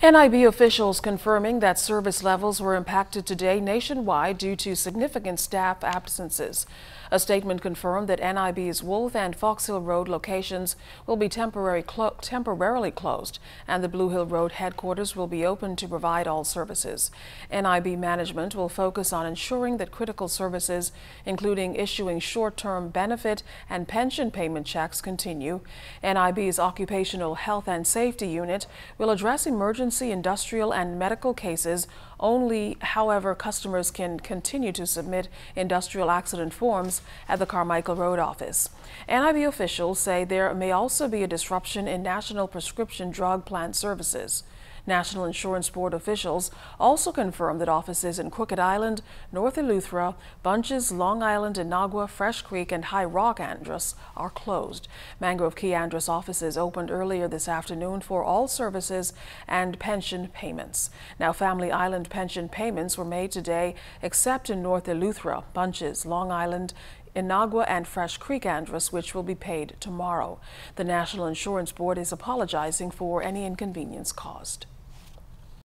NIB officials confirming that service levels were impacted today nationwide due to significant staff absences. A statement confirmed that NIB's Wulff and Fox Hill Road locations will be temporary clo temporarily closed and the Blue Hill Road headquarters will be open to provide all services. NIB management will focus on ensuring that critical services, including issuing short-term benefit and pension payment checks, continue. NIB's Occupational Health and Safety Unit will address emergency emergency, industrial, and medical cases only. However, customers can continue to submit industrial accident forms at the Carmichael Road office. NIB officials say there may also be a disruption in national prescription drug plan services. National Insurance Board officials also confirmed that offices in Crooked Island, North Eleuthera, Bunches, Long Island, Inagua, Fresh Creek, and High Rock Andros are closed. Mangrove Cay Andros offices opened earlier this afternoon for all services and pension payments. Now, Family Island pension payments were made today except in North Eleuthera, Bunches, Long Island, Inagua and Fresh Creek Andros, which will be paid tomorrow. The National Insurance Board is apologizing for any inconvenience caused.